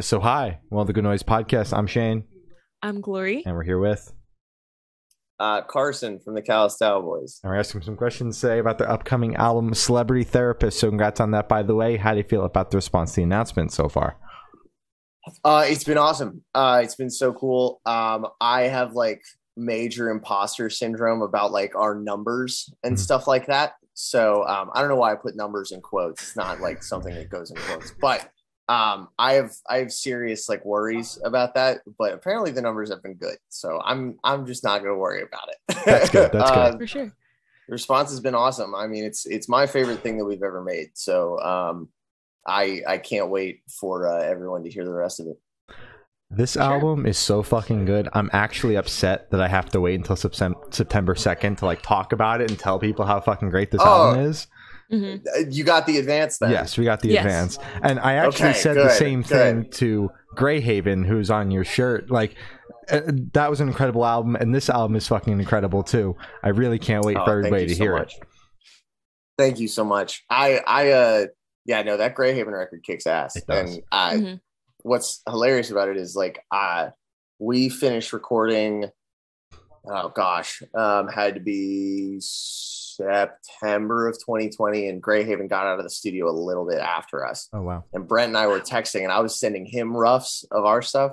So hi, well the Good Noise Podcast. I'm Shane, I'm Glory. and we're here with, Uh, Carson from the Callous Daoboys. and we're asking some questions today about their upcoming album, Celebrity Therapist. So congrats on that, by the way. How do you feel about the response to the announcement so far? Uh, it's been awesome. Uh, it's been so cool. Um, I have like major imposter syndrome about like our numbers and Mhm. stuff like that. So um, I don't know why I put numbers in quotes. It's not like something that goes in quotes, but um, I have I have serious like worries about that. But apparently the numbers have been good, so I'm I'm just not going to worry about it. That's good, that's good. Uh, For sure. the response has been awesome. I mean, it's it's my favorite thing that we've ever made. So um, I I can't wait for uh, everyone to hear the rest of it. This Sure. album is so fucking good. I'm actually upset that I have to wait until September 2nd to like talk about it and tell people how fucking great this Oh. album is. Hmm Uh, You got the advance then. Yes, we got the Yes. advance. And I actually Okay, said the same good. thing to Greyhaven, who's on your shirt. Like, uh, that was an incredible album, and this album is fucking incredible too. I really can't wait Oh, for everybody to so hear much. it. Thank you so much. I I uh yeah no that Greyhaven record kicks ass. And I hmm what's hilarious about it is like uh we finished recording. Oh gosh, um, had to be September of 2020, and Greyhaven got out of the studio a little bit after us. Oh wow. and Brent and I were texting, and I was sending him roughs of our stuff,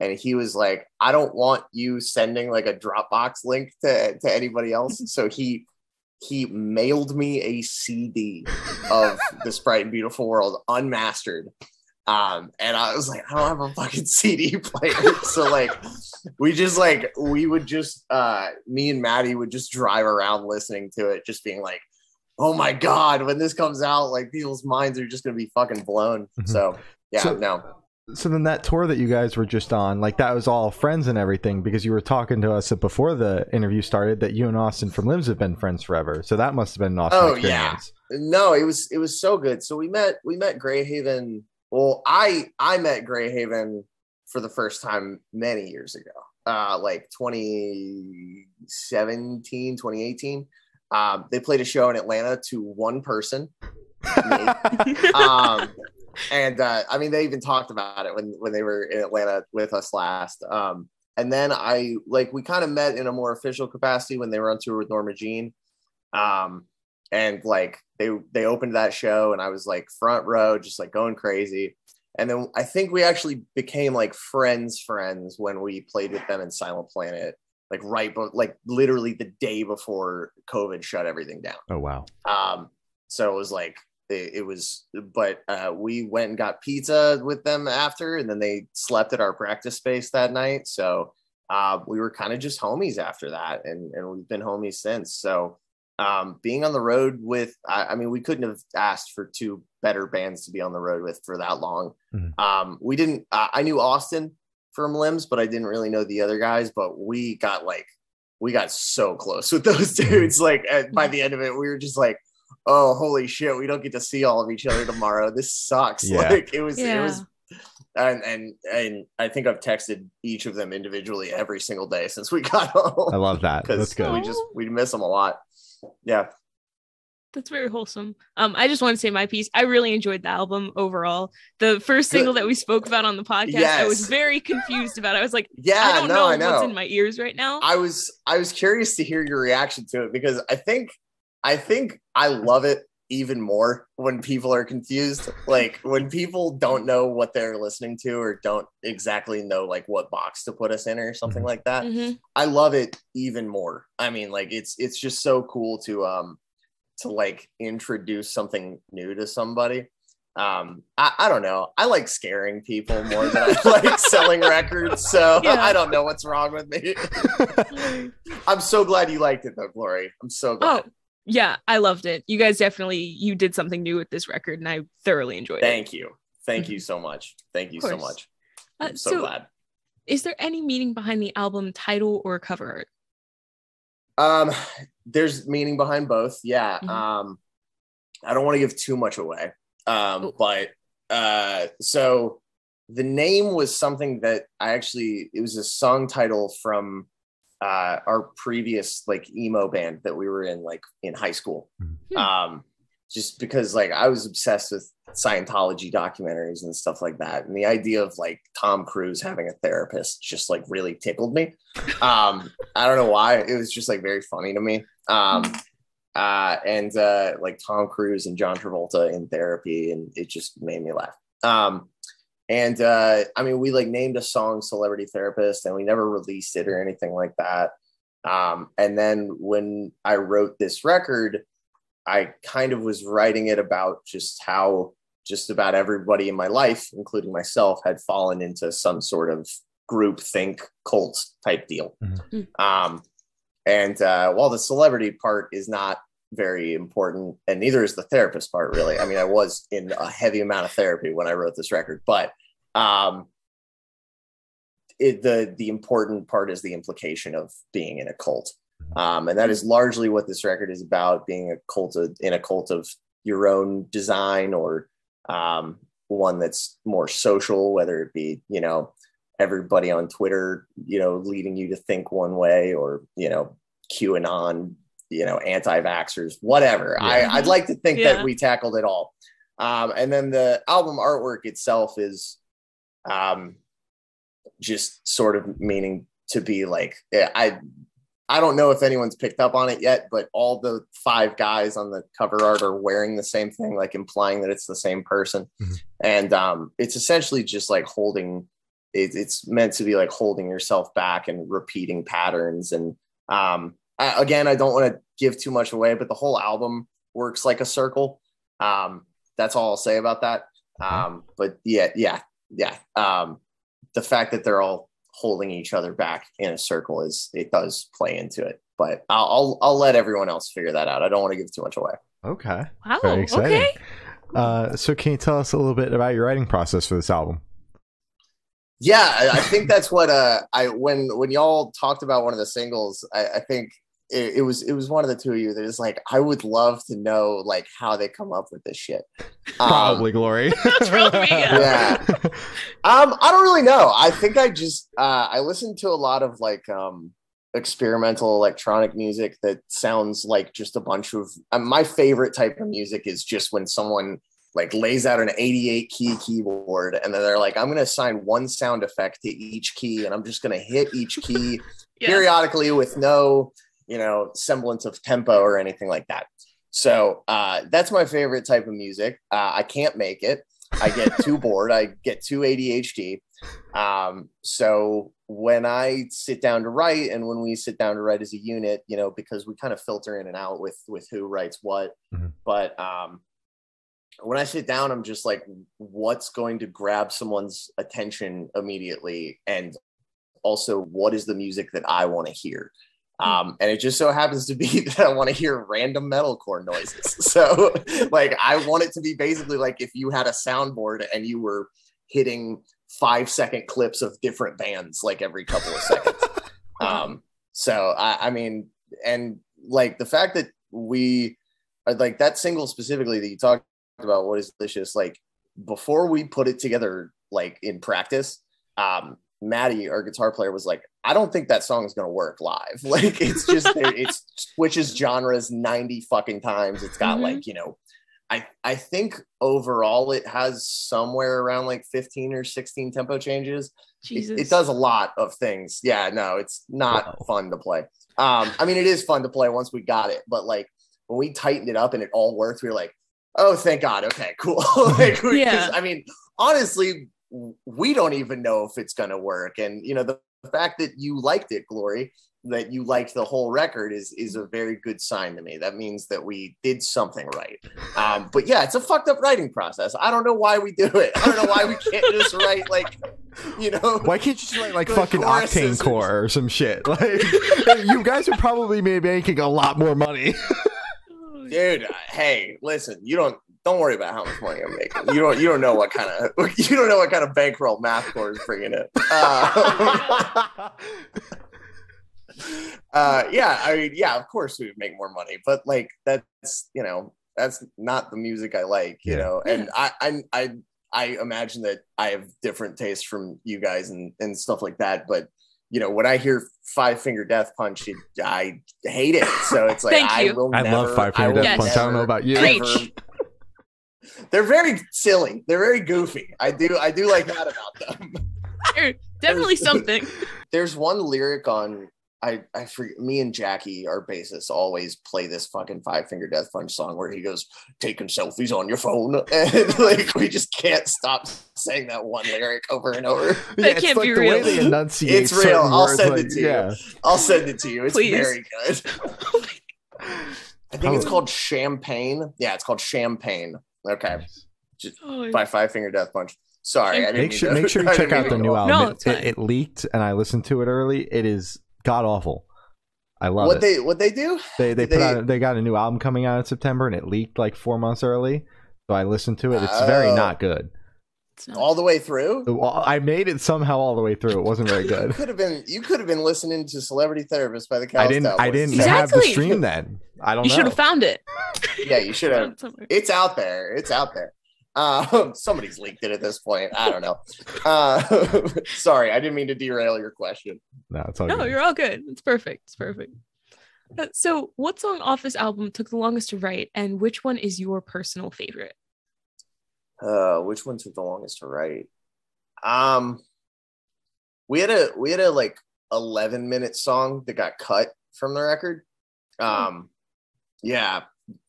and he was like, "I don't want you sending like a Dropbox link to to anybody else." so he he mailed me a CD of This Bright and Beautiful World unmastered. Um, and I was like, I don't have a fucking CD player. so like we just like we would just uh me and Maddie would just drive around listening to it, just being like, oh my god, when this comes out, like people's minds are just gonna be fucking blown. Mhm. So yeah, So- no. So then that tour that you guys were just on, like that was all friends and everything, because you were talking to us before the interview started that you and Austin from Limbs have been friends forever. So that must have been an awesome Oh, yeah. No, it was it was so good. So we met we met Greyhaven. Well, I I met Greyhaven for the first time many years ago. Uh like 2017, 2018. Um, they played a show in Atlanta to one person. um, and uh, I mean, they even talked about it when when they were in Atlanta with us last. Um, and then I like we kind of met in a more official capacity when they were on tour with Norma Jean. Um, and like they they opened that show, and I was like front row, just like going crazy. And then I think we actually became like friends, friends when we played with them in Silent Planet, like right, but like literally the day before COVID shut everything down. Oh wow. Um, so it was like it, it was, but uh, we went and got pizza with them after, and then they slept at our practice space that night. So uh, we were kind of just homies after that, and and we've been homies since. So um, being on the road with, I, I mean, we couldn't have asked for two better bands to be on the road with for that long. Mhm. Um, we didn't. Uh, I knew Austin from Limbs, but I didn't really know the other guys. But we got like we got so close with those dudes. Like at, by the end of it, we were just like, "Oh, holy shit! We don't get to see all of each other tomorrow. This sucks." Yeah. Like it was, it was, and and and I think I've texted each of them individually every single day since we got home I love that. because That's good. we just we miss them a lot. Yeah, That's very wholesome. Um, I just want to say my piece. I really enjoyed the album overall. The first Good. single that we spoke about on the podcast, I was very confused about. It. I was like, yeah. I don't no, know, I know. what's in my ears right now. I was I was curious to hear your reaction to it because I think I think I love it even more when people are confused. Like when people don't know what they're listening to or don't exactly know like what box to put us in or something Mhm. like that. Mhm. I love it even more. I mean, like it's it's just so cool to um to like introduce something new to somebody. Um, I, I don't know. I like scaring people more than I like selling records. So Yeah. I don't know what's wrong with me. I'm so glad you liked it though, Glory. I'm so glad. Oh, yeah, I loved it. You guys definitely you did something new with this record, and I thoroughly enjoyed it. Thank you. Thank you so much. Thank you so much. Uh, I'm so, so, glad. is there any meaning behind the album title or cover art? Um, there's meaning behind both. Yeah. Mhm. Um, I don't want to give too much away. Um, Oh. but uh, so the name was something that I actually it was a song title from uh our previous like emo band that we were in like in high school. Hmm. Um, just because like I was obsessed with Scientology documentaries and stuff like that. And the idea of like Tom Cruise having a therapist just like really tickled me. Um, I don't know why. It was just like very funny to me. Um, uh, and uh, like Tom Cruise and John Travolta in therapy, and it just made me laugh. Um, and uh, I mean, we like named a song "Celebrity Therapist," and we never released it or anything like that. Um, and then when I wrote this record, I kind of was writing it about just how just about everybody in my life, including myself, had fallen into some sort of group think cult type deal. Mm-hmm. Um, and uh, while the celebrity part is not very important, and neither is the therapist part, really. I mean, I was in a heavy amount of therapy when I wrote this record, but um, it, the the important part is the implication of being in a cult. Um, and that is largely what this record is about being a cult of, in a cult of your own design or um, one that's more social, whether it be, you know, everybody on Twitter, you know, leading you to think one way or, you know, QAnon, you know, anti vaxxers, whatever. Yeah. I, I'd like to think yeah. that we tackled it all. Um, and then the album artwork itself is um, just sort of meaning to be like, I I don't know if anyone's picked up on it yet, but all the five guys on the cover art are wearing the same thing, like implying that it's the same person. Mm-hmm. And um, it's essentially just like holding. It, it's meant to be like holding yourself back and repeating patterns. And um, I, again, I don't want to give too much away, but the whole album works like a circle. Um, that's all I'll say about that. Um, but yeah, yeah, yeah. Um, the fact that they're all holding each other back in a circle is it does play into it. But I'll I'll, I'll let everyone else figure that out. I don't want to give too much away. Okay. Wow. Very exciting. Okay. Uh, so can you tell us a little bit about your writing process for this album? Yeah, I think that's what uh I when when y'all talked about one of the singles, I, I think it, it, was it was one of the two of you that is like I would love to know like how they come up with this shit. Probably um, glory. yeah. um, I don't really know. I think I just uh, I listened to a lot of like um experimental electronic music that sounds like just a bunch of uh, my favorite type of music is just when someone like lays out an 88 key keyboard and then they're like i'm going to assign one sound effect to each key and i'm just going to hit each key yeah. periodically with no you know, semblance of tempo or anything like that. So uh, that's my favorite type of music. Uh, I can't make it. I get too bored. I get too ADHD. Um, so when I sit down to write, and when we sit down to write as a unit, you know, because we kind of filter in and out with with who writes what. Mm-hmm. But um, when I sit down, I'm just like, what's going to grab someone's attention immediately, and also what is the music that I want to hear. Um, and it just so happens to be that I want to hear random metalcore noises. So, like, I want it to be basically like if you had a soundboard and you were hitting five second clips of different bands like every couple of seconds. um, so, I, I mean, and like the fact that we are like that single specifically that you talked about, what is delicious, like before we put it together, like in practice, um, Maddie, our guitar player, was like, I don't think that song is going to work live. Like, it's just, it switches genres 90 fucking times. It's got mm-hmm. like, you know, I, I think overall it has somewhere around like 15 or 16 tempo changes. It, it, does a lot of things. Yeah, no, it's not wow. fun to play. Um, I mean, it is fun to play once we got it, but like when we tightened it up and it all worked, we were like, oh, thank God. Okay, cool. like, yeah. I mean, honestly, we don't even know if it's going to work. And, you know, the, the fact that you liked it, Glory, that you liked the whole record is is a very good sign to me. That means that we did something right. Um, but yeah, it's a fucked up writing process. I don't know why we do it. I don't know why we can't just write like, you know, why can't you just write like fucking Octane Core or some shit? Like, you guys would probably be making a lot more money. Dude, hey, listen, you don't don't worry about how much money I'm making. You don't you don't know what kind of you don't know what kind of bankroll mathcore is bringing in. Uh, uh, yeah, I mean, yeah, of course we would make more money, but like that's you know that's not the music I like, you yeah. know. And I I I I imagine that I have different tastes from you guys and and stuff like that, but you know, when I hear Five Finger Death Punch, it, I hate it. So it's like I you. will. I never, love Five Finger will Death Punch. I don't know about you. Preach. ever- They're very silly. They're very goofy. I do. I do like that about them. They're definitely something. There's one lyric on. I, I forget, me and Jackie, our bassist, always play this fucking Five Finger Death Punch song where he goes, taking selfies on your phone. And like, we just can't stop saying that one lyric over and over. That can't be the way real. they It's real. I'll send like, it to you. yeah. I'll send it to you. It's Please. very good. Oh I think it's Oh. called Champagne. Yeah, it's called Champagne. Okay. Oh, By Five Finger Death Punch. Sorry. I didn't Make sure, make sure you check out the new album. No, It- it's it, it leaked, and I listened to it early. It is god awful. I love What it. they what they do? They they They- put out they got a new album coming out in September and it leaked like four months early. So I listened to it. It's very Oh. not good. It's not- All the way through? Well, I made it somehow all the way through. It wasn't very You good. could have been you could have been listening to Celebrity Therapist by the I didn't I didn't have the stream then. I don't you know. should have found it. Yeah, you should have. It's out there. It's out there. Uh, somebody's leaked it at this point. I don't know. Uh, sorry, I didn't mean to derail your question. No, it's all No, good. you're all good. It's perfect. It's perfect. Uh, So, what song off this album took the longest to write, and which one is your personal favorite? Uh, which one took the longest to write? Um, we had a we had a like eleven minute song that got cut from the record. Um, yeah.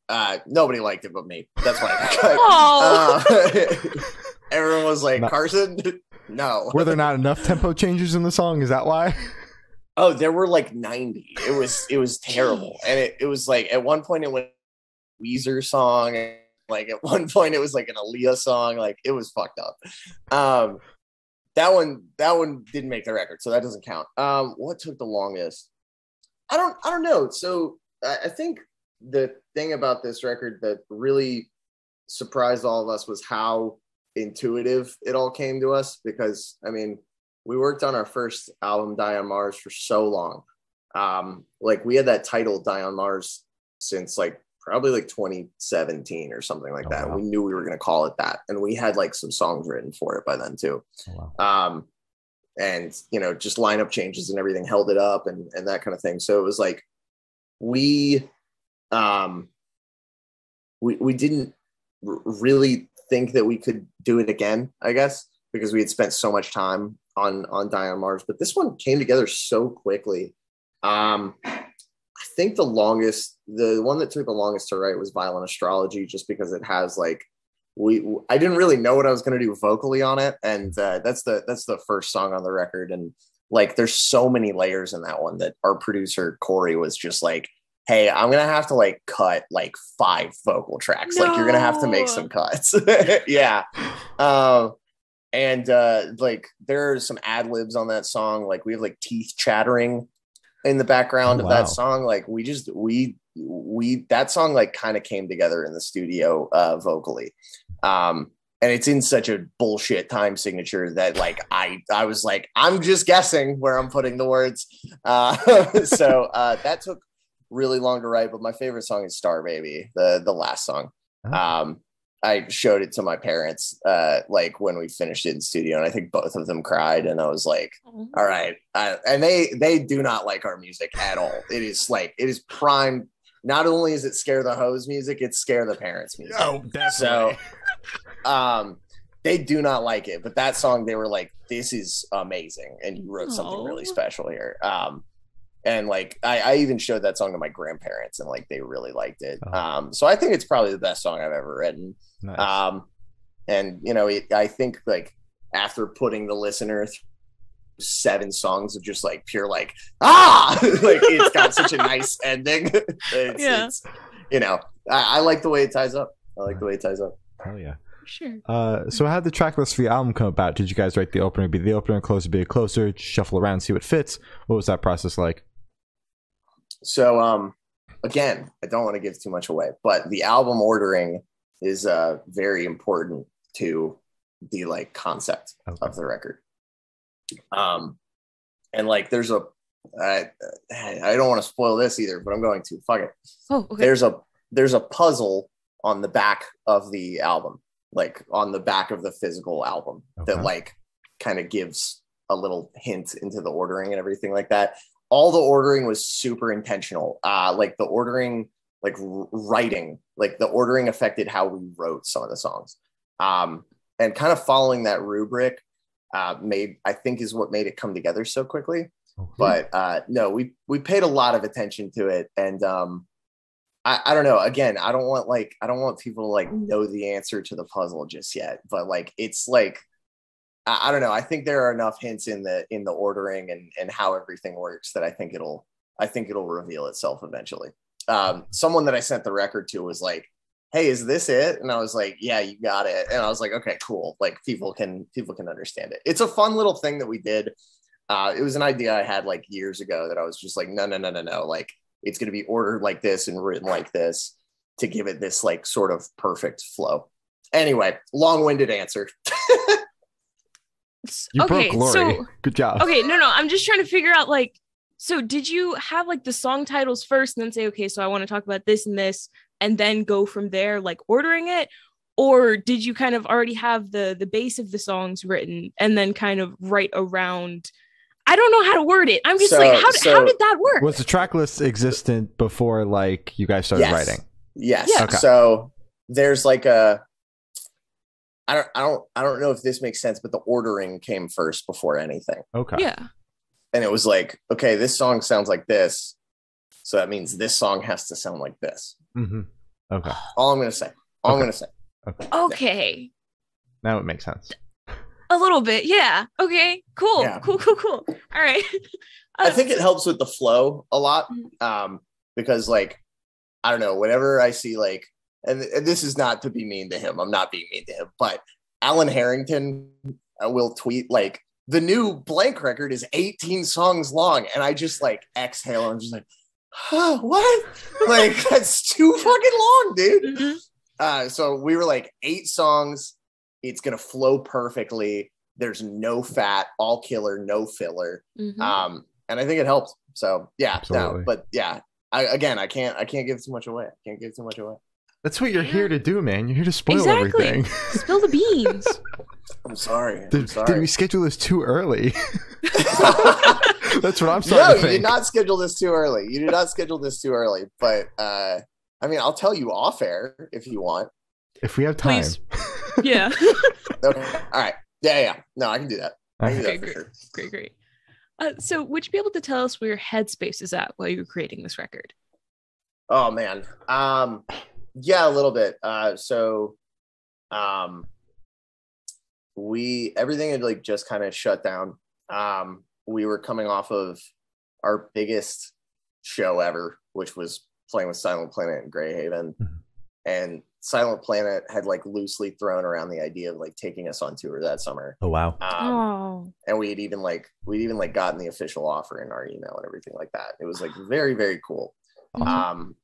Uh, nobody liked it but me. That's why it got cut. Oh, Uh, everyone was like, Not- Carson, no. Were there not enough tempo changes in the song? Is that why? Oh, there were like 90. It was it was terrible. And it, it was like at one point it went Weezer song and like at one point it was like an Aaliyah song. Like it was fucked up. Um that one that one didn't make the record, so that doesn't count. Um what took the longest? I don't I don't know. So I, I think the thing about this record that really surprised all of us was how intuitive it all came to us because I mean we worked on our first album die on mars for so long um like we had that title die on mars since like probably like 2017 or something like Oh, that wow. we knew we were going to call it that and we had like some songs written for it by then too Oh, wow. um and you know just lineup changes and everything held it up and and that kind of thing so it was like we um we we didn't r- really think that we could do it again i guess because we had spent so much time on on die on mars but this one came together so quickly um think the longest the one that took the longest to write was violent astrology just because it has like we i didn't really know what i was going to do vocally on it and uh, that's the that's the first song on the record and like there's so many layers in that one that our producer corey was just like hey i'm gonna have to like cut like five vocal tracks. Like you're gonna have to make some cuts. Yeah. Um and uh like there are some ad libs on that song. Like we have like teeth chattering in the background Oh, of wow. that song like we just we we that song like kind of came together in the studio uh vocally um and it's in such a bullshit time signature that like i i was like i'm just guessing where i'm putting the words uh so uh that took really long to write but my favorite song is star baby the the last song Oh. um i showed it to my parents uh like when we finished it in studio and i think both of them cried and i was like Oh. all right I, and they they do not like our music at all. It is like it is prime. Not only is it scare the hose music it's scare the parents music. Oh, definitely. so um they do not like it but that song they were like this is amazing and you wrote something really special here. Um and like I, I even showed that song to my grandparents and like they really liked it. Oh. um so i think it's probably the best song i've ever written Nice. um and you know it, i think like after putting the listener through seven songs of just like pure like ah like it's got such a nice ending it's, Yeah. it's you know I, I like the way it ties up i like the way it ties up Hell yeah. Sure. Uh, so how did the track list for the album come about? Did you guys write the opener be the opener, closer be a closer, shuffle around, see what fits? What was that process like? So um again, I don't want to give too much away, but the album ordering is uh very important to the like concept Okay. of the record. Um and like there's a I, I don't want to spoil this either, but I'm going to fuck it. Oh, okay. There's a there's a puzzle on the back of the album, like on the back of the physical album Okay. that like kind of gives a little hint into the ordering and everything like that. All the ordering was super intentional. Uh, like the ordering, like writing, like the ordering affected how we wrote some of the songs. Um, and kind of following that rubric uh, made, I think, is what made it come together so quickly. Okay. But uh, no, we we paid a lot of attention to it, and um, I, I don't know. Again, I don't want like I don't want people to like know the answer to the puzzle just yet. But like it's like I, I don't know. I think there are enough hints in the in the ordering and and how everything works that I think it'll I think it'll reveal itself eventually. Um, someone that I sent the record to was like, "Hey, is this it?" And I was like, "Yeah, you got it." And I was like, "Okay, cool." Like people can people can understand it. It's a fun little thing that we did. Uh, it was an idea I had like years ago that I was just like, no, no, no, no, no. Like it's going to be ordered like this and written like this to give it this like sort of perfect flow. Anyway, long-winded answer. you okay, broke Glory. so Good job. okay, no, no, I'm just trying to figure out like, so did you have like the song titles first and then say, okay, so I want to talk about this and this, and then go from there, like ordering it, or did you kind of already have the the base of the songs written and then kind of write around? I don't know how to word it. I'm just So- like, how, did how did that work? Was the track list existent before like you guys started Yes. writing? Yes. Yeah. Okay. So there's like a I don't I don't I don't know if this makes sense, but the ordering came first before anything. Okay. yeah. And it was like, okay, this song sounds like this. So that means this song has to sound like this. hmm Okay. All I'm gonna say. All I'm gonna say. Okay. okay. Now it makes sense. A little bit. Yeah. Okay. Cool. Yeah. Cool. Cool. Cool. All right. I Uh, think it helps with the flow a lot. Mhm. Um, because like I don't know, whenever I see like and, and this is not to be mean to him, I'm not being mean to him, but Alan Harrington uh, will tweet like the new blank record is 18 songs long, and I just like exhale. I'm just like, huh, what? like that's too fucking long, dude. mhm. Uh, so we were like eight songs. It's gonna flow perfectly. There's no fat, all killer, no filler. Mhm. Um, and I think it helps. So yeah, Absolutely. no, but yeah, I again, I can't, I can't give too much away. I can't give too much away. That's what you're here to do, man. You're here to spoil Exactly. everything. Spill the beans. I'm sorry. I'm Did, did we schedule this too early? That's what I'm sorry. no, starting you to did not schedule this too early. You did not schedule this too early. But uh, I mean, I'll tell you off air if you want. If we have time. Please. yeah. Okay. All right. Yeah, yeah. No, I can do that. I can do Okay, that for great. sure. great, great. Uh, so, would you be able to tell us where your headspace is at while you were creating this record? Oh man. Um yeah, a little bit. Uh so um we everything had like just kind of shut down. Um we were coming off of our biggest show ever, which was playing with Silent Planet in Greyhaven. Mhm. And Silent Planet had like loosely thrown around the idea of like taking us on tour that summer. Oh wow. Um, oh, and we had even like we'd even like gotten the official offer in our email and everything like that. It was like very, very cool. Mhm. Um,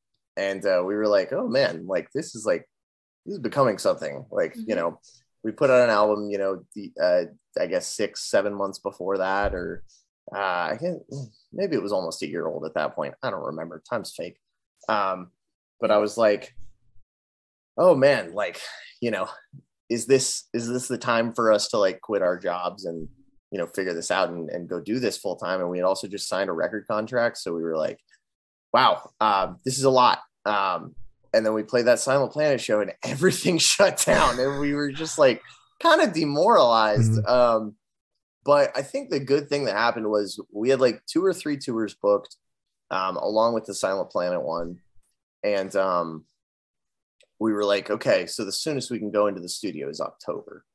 and uh, we were like, oh man, like this is like this is becoming something. Like you Mhm. know, we put out an album, you know, the uh, I guess six, seven months before that, or uh, I can't. Maybe it was almost a year old at that point. I don't remember. Time's fake. Um, but I was like, oh man, like you know, is this is this the time for us to like quit our jobs and you know figure this out and, and go do this full time? And we had also just signed a record contract, so we were like, wow, um, this is a lot. Um, and then we played that Silent Planet show, and everything shut down, and we were just like kind of demoralized. Um, but I think the good thing that happened was we had like two or three tours booked, um, along with the Silent Planet one, and um, we were like, okay, so the soonest we can go into the studio is October.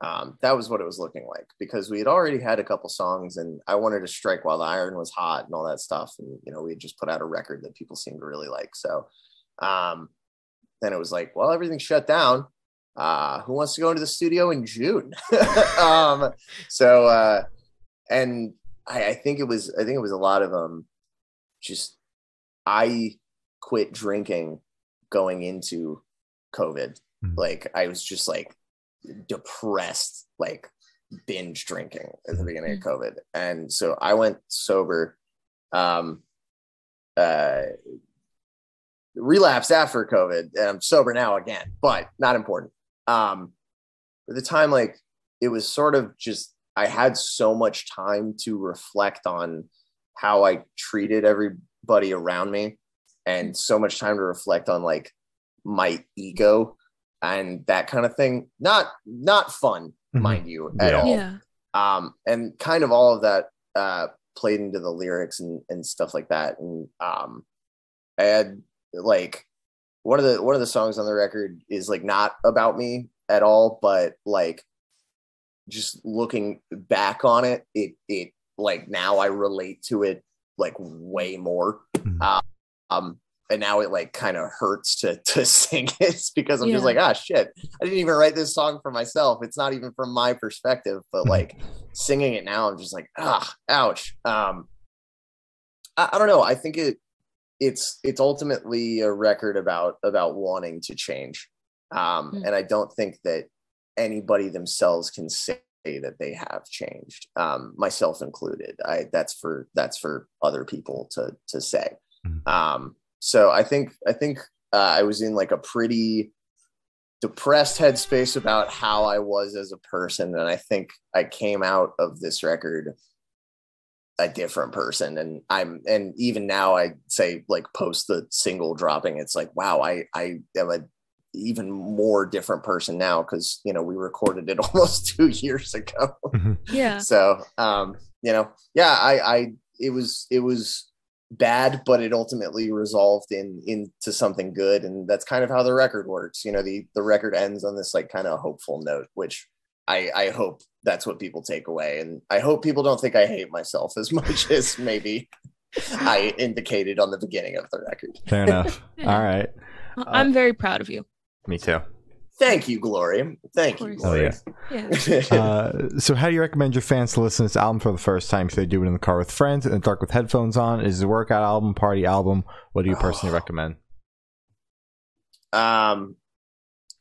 Um, that was what it was looking like because we had already had a couple songs, and I wanted to strike while the iron was hot and all that stuff. And you know, we had just put out a record that people seemed to really like. So um, then it was like, well, everything's shut down. Uh, who wants to go into the studio in June? um, so uh, and I, I think it was I think it was a lot of um just I quit drinking going into COVID. Mhm. Like I was just like depressed, like binge drinking at the beginning of COVID. And so I went sober. Um uh relapsed after COVID and I'm sober now again, but not important. Um at the time like it was sort of just I had so much time to reflect on how I treated everybody around me and so much time to reflect on like my ego and that kind of thing. Not not fun, Mhm. mind you, at Yeah. all. Yeah. Um, and kind of all of that uh played into the lyrics and, and stuff like that. And um I had like one of the one of the songs on the record is like not about me at all, but like just looking back on it, it it like now I relate to it like way more. Mhm. Uh, um and now it like kind of hurts to to sing it because I'm just like, ah shit. I didn't even write this song for myself. It's not even from my perspective, but Mhm. like singing it now, I'm just like, ah, ouch. Um I, I don't know. I think it it's it's ultimately a record about about wanting to change. Um Mm. and I don't think that anybody themselves can say that they have changed um myself included i that's for that's for other people to to say Mhm. um so i think i think uh, i was in like a pretty depressed headspace about how i was as a person and i think i came out of this record a different person. And i'm and even now i say like post the single dropping it's like wow i i am a even more different person now because you know we recorded it almost two years ago. Yeah. so um you know yeah i i it was it was bad but it ultimately resolved in into something good and that's kind of how the record works you know the the record ends on this like kind of hopeful note which i i hope that's what people take away and i hope people don't think i hate myself as much as maybe i indicated on the beginning of the record Fair enough. Yeah. All right. I'm very proud of you. Me too. Thank you glory thank you Of glory Yeah. Uh, so, how do you recommend your fans to listen to this album for the first time? Should they do it in the car with friends, in the dark with headphones on? Is it a workout album, party album? What do you personally recommend? um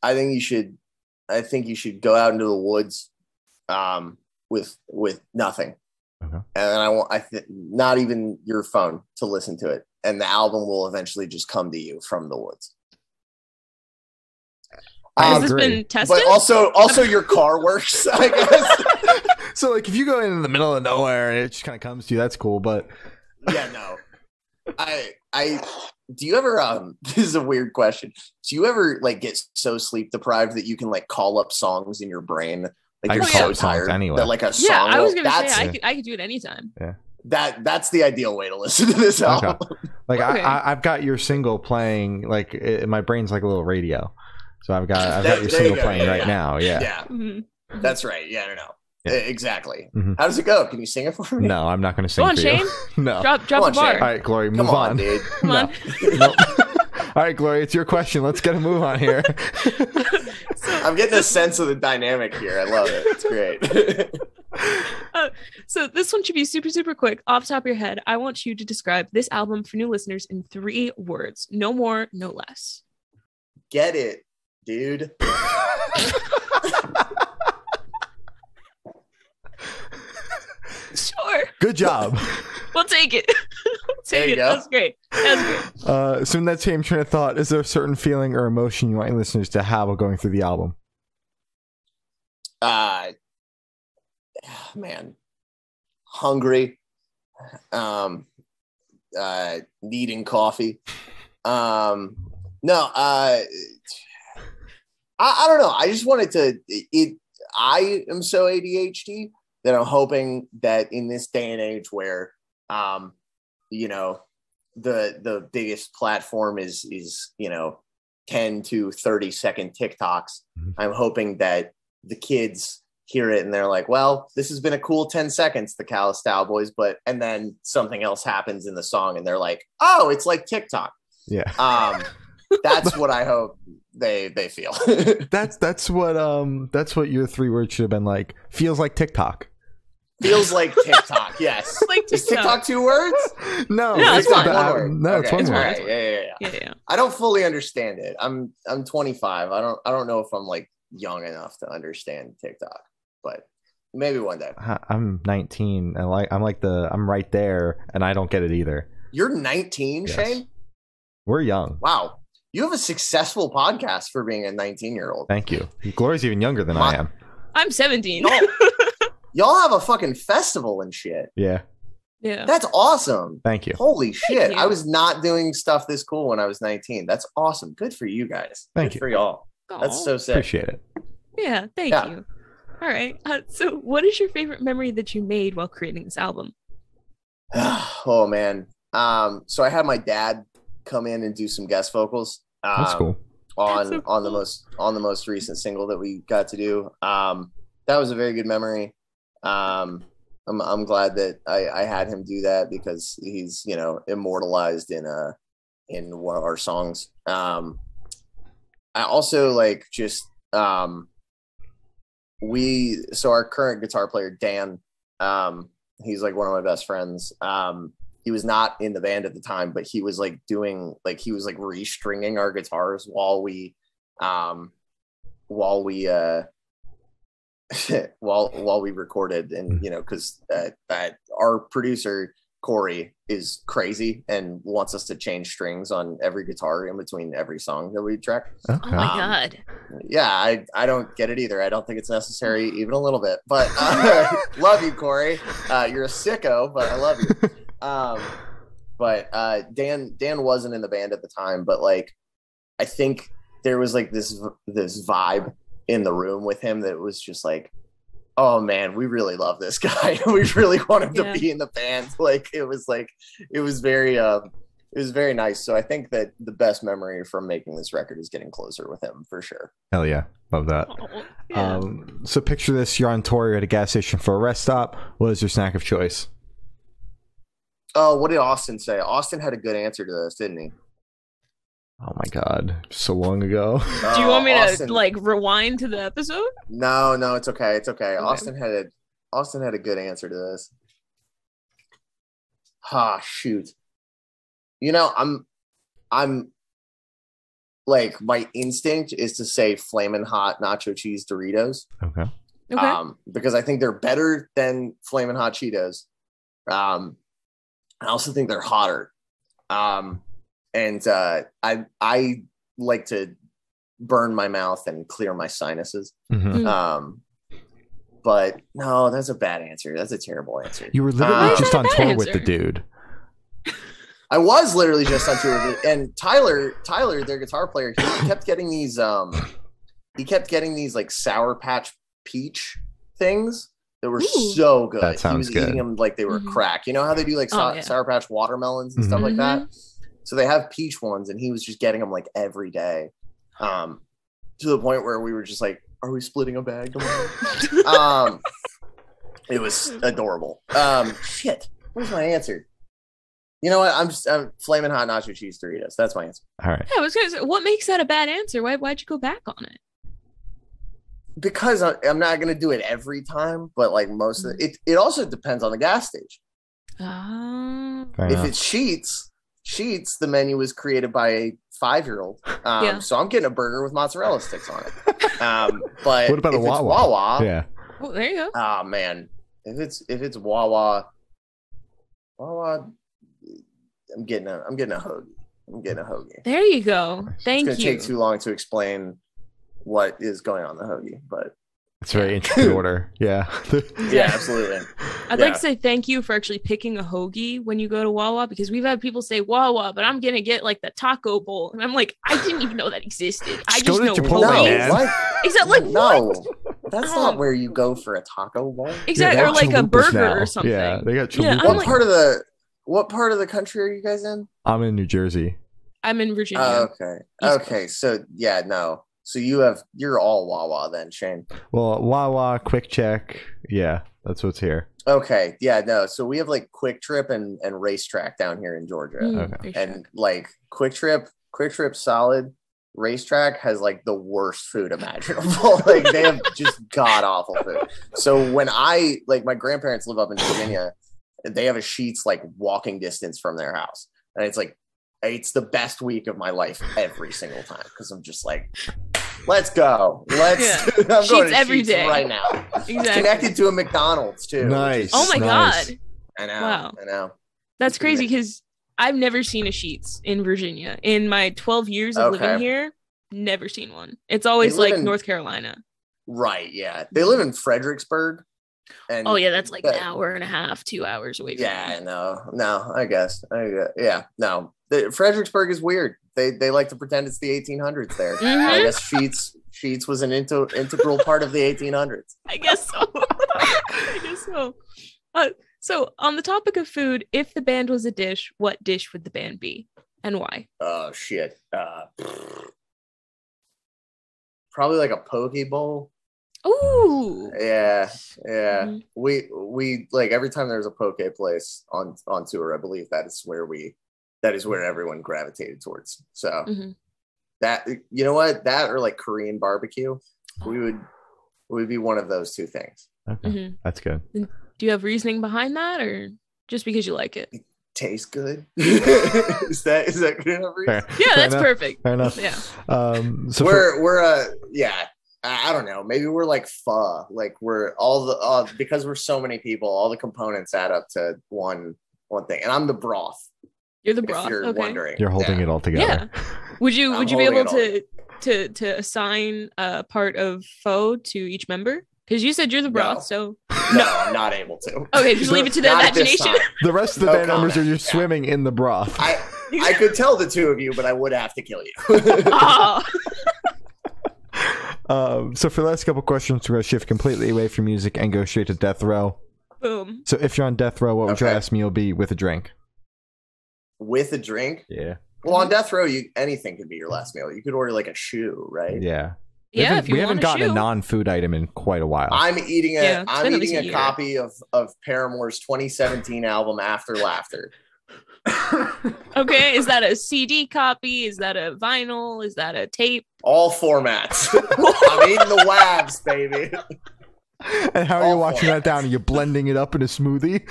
i think you should i think you should go out into the woods um with with nothing Okay. and i want i think not even your phone to listen to it and the album will eventually just come to you from the woods I Has this agree. been tested? but also also your car works i guess So, like, if you go in the middle of nowhere and it just kind of comes to you, that's cool. But yeah no i i do you ever um this is a weird question do you ever like get so sleep deprived that you can like call up songs in your brain like I you're can so call up songs tired anyway. that like a song yeah, I was gonna that's say I could I could do it anytime. Yeah that that's the ideal way to listen to this Okay. like, Okay. I, I, I've got your single playing. Like, it, my brain's like a little radio. So I've got I've There- got your there you single go. playing Yeah, right yeah. now. Yeah. yeah Mhm. that's right yeah no no Yeah. E- exactly Mhm. how does it go can you sing it for me No, I'm not going to sing Go on, for Shane. you. no. Drop drop on, a bar. Shane. All right, Glory, move come on, on. dude Come on. Nope. All right, Glory, it's your question. Let's get a move on here. i'm getting a sense of the dynamic here i love it it's great So this one should be super super quick. Off the top of your head, I want you to describe this album for new listeners in three words. No more, no less. get it dude Sure. Good job. We'll take it. we'll take it. go. That's great. That's great. Uh, so in that same train of thought, is there a certain feeling or emotion you want your listeners to have while going through the album? uh man hungry um uh needing coffee um no uh I, I don't know i just wanted to it i am so adhd that i'm hoping that in this day and age where um you know the the biggest platform is is you know 10 to 30 second tiktoks Mhm. i'm hoping that the kids hear it and they're like, well, this has been a cool 10 seconds, the Callous Daoboys, but and then something else happens in the song and they're like, oh, it's like TikTok. Yeah. Um that's what I hope they they feel. That's that's what um that's what your three words should have been like. Feels like TikTok. Feels like TikTok, yes. Like Is TikTok two words? No, No, it's it's one word. No, it's one it's word. one. all right, Yeah, yeah, yeah. Yeah, yeah. I don't fully understand it. I'm I'm 25. I don't I don't know if I'm like young enough to understand TikTok, but maybe one day. I- I'm 19 and like I'm like the I'm right there and I don't get it either. You're 19, Yes. Shane? We're young. Wow. You have a successful podcast for being a 19 year old. Thank you. Glory's even younger than I am. I'm 17. No. Y'all have a fucking festival and shit. Yeah. Yeah. That's awesome. Thank you. Holy shit. you. I was not doing stuff this cool when I was 19. That's awesome. Good for you guys. Thank Good you. for y'all. That's so sick. Appreciate it. Yeah, thank Yeah. you. All right. Uh, so, what is your favorite memory that you made while creating this album? oh man. Um, so I had my dad come in and do some guest vocals. Um, That's cool. on That's so on the most on the most recent single that we got to do. Um, that was a very good memory. Um, I'm I'm glad that I, I had him do that because he's you know immortalized in uh in one of our songs. Um, I also like just um we so our current guitar player Dan um he's like one of my best friends um he was not in the band at the time but he was like doing like he was like restringing our guitars while we um while we uh while while we recorded. And you know because uh, that our producer Corey is crazy and wants us to change strings on every guitar in between every song that we track. Oh Okay. my Um, god. yeah i i don't get it either. I don't think it's necessary even a little bit but uh, love you corey. Uh, you're a sicko but i love you um but uh dan dan wasn't in the band at the time but like i think there was like this this vibe in the room with him that was just like oh man we really love this guy we really want him to be in the band like it was like it was very um it was very nice so i think that the best memory from making this record is getting closer with him for sure Hell yeah. Love that. Oh, yeah. Um, so picture this: you're on tour, you're at a gas station for a rest stop. What is your snack of choice? Oh, what did Austin say? Austin had a good answer to this, didn't he? Oh my god, so long ago. Do you want me Uh, to like rewind to the episode? No, no, it's okay. It's okay. Okay. Austin had a Austin had a good answer to this. Ah, shoot. You know, I'm I'm like my instinct is to say flamin' hot nacho cheese Doritos. Okay. Okay. Um, because I think they're better than flamin' hot Cheetos. Um, I also think they're hotter. Um, and uh, I I like to burn my mouth and clear my sinuses. Mhm. Mm. Um, but no, that's a bad answer. That's a terrible answer. You were literally Uh, just on Why is that a tour bad with the dude. I was literally just on tour with it, and Tyler, Tyler, their guitar player, he kept getting these. Um, he kept getting these like sour patch peach things that were Ooh. so good. That sounds he was good. eating them like they were Mhm. crack. You know how they do like Oh, sour, yeah. sour patch watermelons and stuff like that. Mhm. So they have peach ones, and he was just getting them like every day, um, to the point where we were just like, "Are we splitting a bag tomorrow?" um, it was adorable. Um, shit, where's my answer? You know what? I'm just I'm flaming hot nacho cheese Doritos. That's my answer. All right. Yeah, I was gonna say, what makes that a bad answer? Why why'd you go back on it? Because I, I'm not gonna do it every time, but like most of the, it, it also depends on the gas stage. Ah, Fair if enough. it's Sheetz, Sheetz, the menu was created by a five year old. Um, Yeah. So I'm getting a burger with mozzarella sticks on it. Um, but What about a if it's Wawa? Wawa, yeah. well, there you go. oh man, if it's if it's Wawa, Wawa, I'm getting a I'm getting a hoagie. I'm getting a hoagie. There you go. Thank it's gonna you. take too long to explain what is going on the hoagie, but It's a very interesting order. Yeah. yeah, absolutely. I'd Yeah. like to say thank you for actually picking a hoagie when you go to Wawa because we've had people say Wawa, but I'm gonna get like the taco bowl, and I'm like, I didn't even know that existed. I Just go just to know Chipotle, no, man. What? Is that like no, what? that's Oh. not where you go for a taco bowl. Exactly, Yeah, or like a burger now. or something. Yeah, they got Yeah, chalupas. I'm What like- part of the what part of the country are you guys in? I'm in New Jersey. I'm in Virginia. Oh, okay. East Okay. So yeah, no. So you have you're all Wawa then, Shane. Well, Wawa, QuickChek. Yeah, that's what's here. Okay. Yeah, no. So we have like QuikTrip and and RaceTrac down here in Georgia. Mm, okay. And like QuikTrip, Quick Trip solid. RaceTrac has like the worst food imaginable. like they have just god awful food. So when I like my grandparents live up in Virginia, they have a Sheetz like walking distance from their house. And it's like it's the best week of my life every single time because I'm just like, let's go. Let's Yeah. I'm going to every Sheetz day. right now. It's exactly. connected to a McDonald's too. Nice. Oh my Nice. god, I know. Wow. I know. that's crazy because I've never seen a Sheetz in Virginia in my 12 years of Okay. living here. Never seen one. It's always like in- North Carolina. Right. Yeah. They live in Fredericksburg. And Oh yeah, that's like an hour and a half, two hours away. From Yeah, me. no, no, I guess. I, gue- yeah, no. The, Fredericksburg is weird. They they like to pretend it's the 1800s there. I Mhm. guess Sheetz Sheetz was an into, integral part of the 1800s. I guess so. I guess so. Uh, so on the topic of food, if the band was a dish, what dish would the band be, and why? Oh shit. Uh, probably like a poke bowl. Ooh. Yeah, yeah. Mhm. We we like every time there's a poke place on on tour, I believe that is where we that is where everyone gravitated towards. So Mhm. that you know what that or like Korean barbecue, we would we would be one of those two things. Okay, Mhm. that's good. Do you have reasoning behind that, or just because you like it? Taste good. is that is that good enough? reason? Fair. Yeah, Fair that's enough. perfect. Fair enough. Yeah. Um, so we're we're uh yeah. I I don't know. Maybe we're like pho. Like we're all the uh, because we're so many people. All the components add up to one one thing. And I'm the broth. You're the If broth. you're okay. wondering, you're holding Yeah. it all together. Yeah. Would you I'm would you be able to to to assign a part of pho to each member? Because you said you're the broth, No. so No, I'm not able to. okay, just leave it to the Not at this imagination. The rest of the No band members are just Yeah. swimming in the broth. I I could tell the two of you, but I would have to kill you. Ah. um, so for the last couple questions, we're gonna shift completely away from music and go straight to death row. Boom. So if you're on death row, what would your Okay. last meal be with a drink? With a drink. Yeah, Well, on death row, you anything could be your last meal. You could order like a shoe, right? yeah. We Yeah, haven't, if you we haven't a gotten shoe. a non-food item in quite a while. I'm eating a Yeah, it's am eating a, a year. copy of of Paramore's 2017 album After Laughter. Okay, is that a CD copy? Is that a vinyl? Is that a tape? All formats. I'm eating the labs, baby. and how are you all watching that formats. down? Are you blending it up in a smoothie?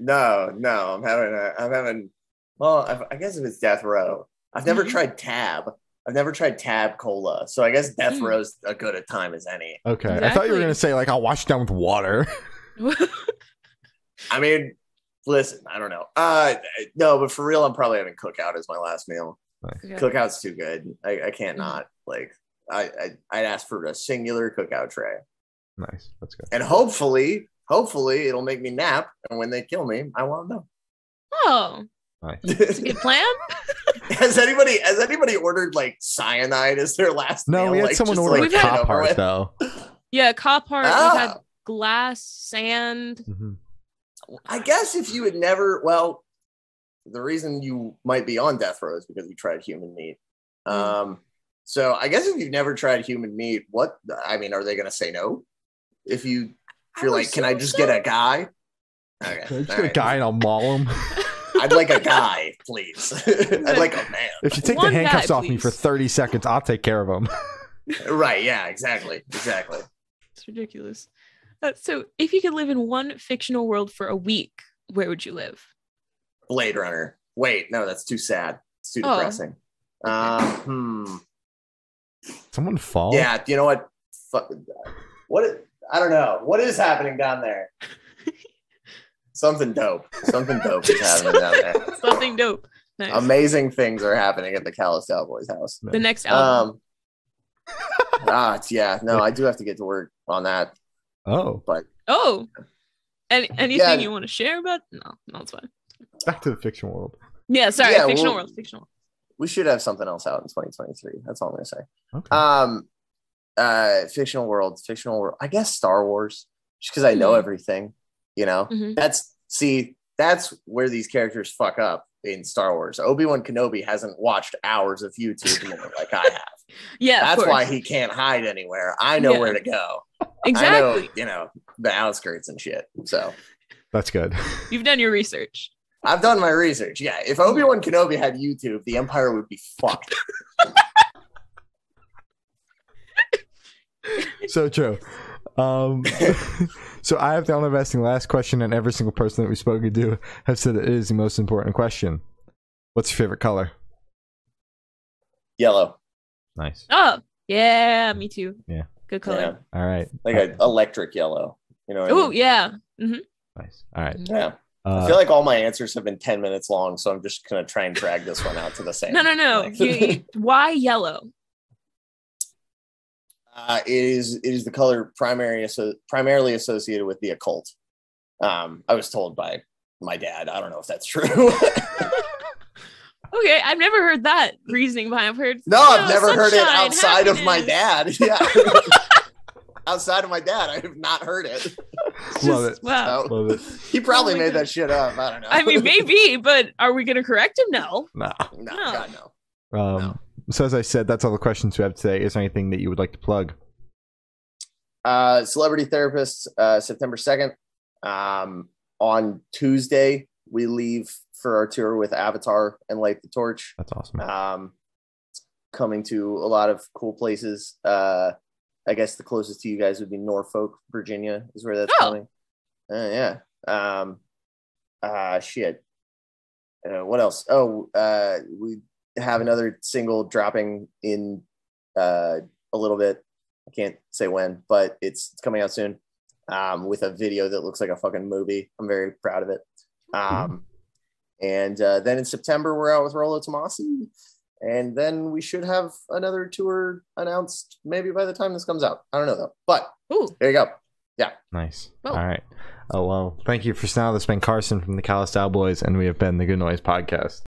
No, no, I'm having a I'm having well, I, I guess if it's death row. I've never Mhm. tried tab. I've never tried tab cola. So I guess death Mm. row's a good a time as any. Okay, I thought you were gonna say like I'll wash it down with water. I mean, listen, I don't know. Uh no, but for real, I'm probably having cookout as my last meal. Okay. Cookout's too good. I, I can't Mhm. not like I, I I'd ask for a singular cookout tray. nice, that's good. And hopefully, hopefully it'll make me nap. And when they kill me, I won't know. Oh, Nice. it's a good plan. has anybody has anybody ordered like cyanide as their last No, meal? we had Like, someone just to, order like, We've a get it had- cop heart with? though. Yeah, cop heart. We Ah. had glass, sand. Mhm. I guess if you had never, well, the reason you might be on death row is because you tried human meat. Mm. Um, so I guess if you've never tried human meat, what I mean, are they going to say no? If you, if you're like, can I just so. get a guy? Okay, Can I just all get a guy and I'll maul him. I'd like a guy, please. I'd like a man. If you take One the guy, handcuffs off me for 30 seconds, I'll take care of him. Right? Yeah, exactly, exactly. It's ridiculous. Uh, so, if you could live in one fictional world for a week, where would you live? Blade Runner. Wait, no, that's too sad. It's too Oh. depressing. Um, hmm. Someone fall? Yeah, you know what? Fuck. What? I- I don't know. What is happening down there? Something dope. Something dope is happening down there. Something dope. Nice. Amazing things are happening at the Callous Daoboys house. the next album. Um. ah, it's- yeah. No, I do have to get to work on that. Oh, But oh, any anything Yeah. you want to share about? No, no, it's fine. back to the fiction world. Yeah, sorry. Yeah, fictional well- world. Fictional. We should have something else out in 2023. That's all I'm gonna say. Okay. Um, uh, fictional world, fictional world. I guess Star Wars, just because I know Mhm. everything. You know, Mhm. that's see, that's where these characters fuck up in Star Wars. Obi Wan Kenobi hasn't watched hours of YouTube more like I have. Yeah, That's why he can't hide anywhere. I know Yeah. where to go. exactly. I know, you know, the outskirts and shit. So That's good. You've done your research. I've done my research. Yeah, if Obi Wan Kenobi had YouTube, the Empire would be fucked. so true. Um, so I have the honor of asking the last question, and every single person that we've spoken to have said it is the most important question. What's your favorite color? Yellow, Nice. Oh, yeah, me too. Yeah. Good yeah, color. All right. like an electric yellow. You know? What I Oh, mean? yeah. hmm Nice. All right. yeah. I Uh, feel like all my answers have been ten minutes long, so I'm just gonna try and drag this one out to the same. No, no, no. You- you- why yellow? Uh, it is it is the color primary so primarily associated with the occult. Um, I was told by my dad. I don't know if that's true. Okay, I've never heard that reasoning behind. I've heard no, I've never heard it sunshine, outside of my dad. Yeah. outside of my dad, I have not heard it. It's Love it. Wow. So, Love it. he probably Oh made God. that shit up. I don't know. I mean, maybe, but are we gonna correct him? No. Nah. no, No. God no. Um, No. So as I said, that's all the questions we have today. Is there anything that you would like to plug? Uh, Celebrity Therapist, uh, September 2nd. Um, on Tuesday, we leave for our tour with Avatar and Light the Torch. That's awesome. Um, coming to a lot of cool places. Uh, I guess the closest to you guys would be Norfolk, Virginia, is where that's Oh. coming. Uh, yeah. Um, uh, shit. Uh, what else? Oh, uh, we have another single dropping in uh, a little bit. I can't say when, but it's, it's coming out soon um, with a video that looks like a fucking movie. I'm very proud of it. Um, and uh, then in September, we're out with Rolo Tomassi. And then we should have another tour announced maybe by the time this comes out. I don't know though. But Ooh. there you go. Yeah. Nice. Well. All right. Oh well. Thank you for now. This has been Carson from the Callous Daoboys, and we have been the Good Noise Podcast.